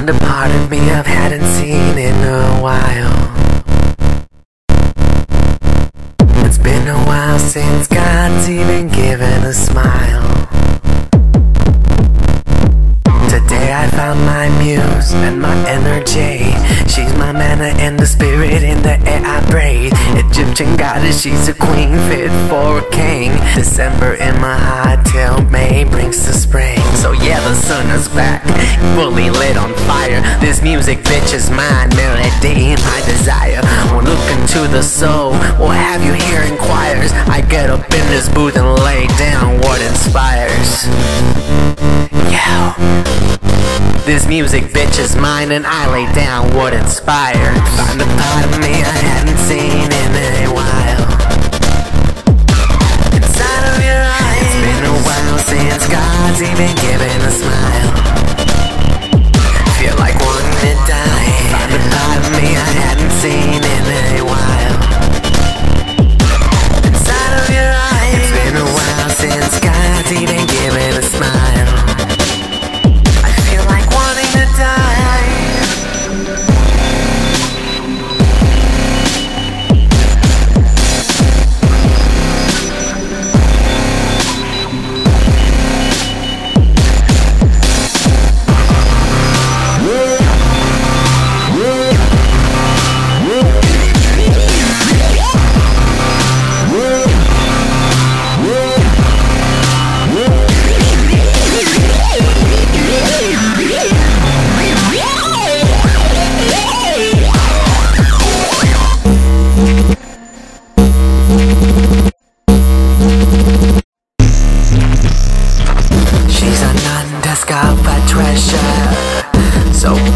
found a part of me I've hadn't seen in a while. It's been a while since God's even given a smile. Today I found my muse and my energy. She's my manna and the spirit in the air I breathe. Egyptian goddess, she's a queen fit for a king. December in my high tail, May brings the spring. So yeah, the sun is back fully lit on fire. This music, bitch, is mine, melody, my desire. When look into the soul, will have you hearing choirs. I get up in this booth and lay down what inspires. Yeah. This music, bitch, is mine, and I lay down what inspires. Find a part of me I hadn't seen in a while. Inside of your eyes, it's been a while since God's even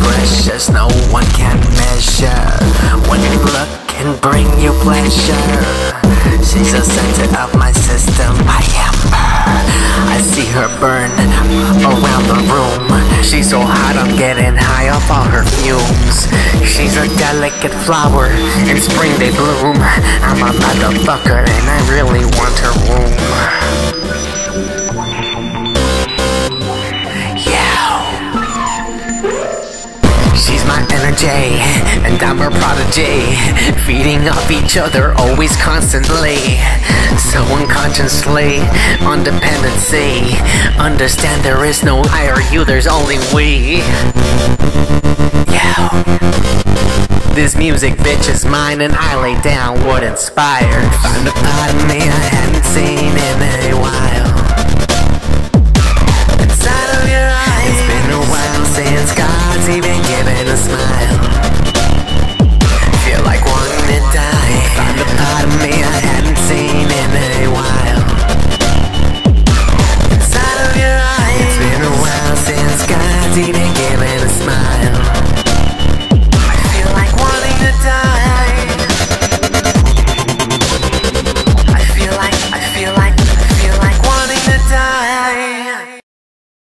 precious no one can measure. You look can bring you pleasure. She's the center of my system. I am her. I see her burn around the room. She's so hot, I'm getting high off all her fumes. She's a delicate flower. In spring they bloom. I'm a motherfucker, and I really want her womb. And I'm her prodigy. Feeding off each other, always constantly. So unconsciously, on dependency. Understand there is no I or you, there's only we. Yeah. This music, bitch, is mine, and I lay down what inspired. Find a part of me I hadn't seen in a and a smile. Feel like wanting to die Find a part of me I hadn't seen in a while. Inside of your eyes. It's been a while since God's even given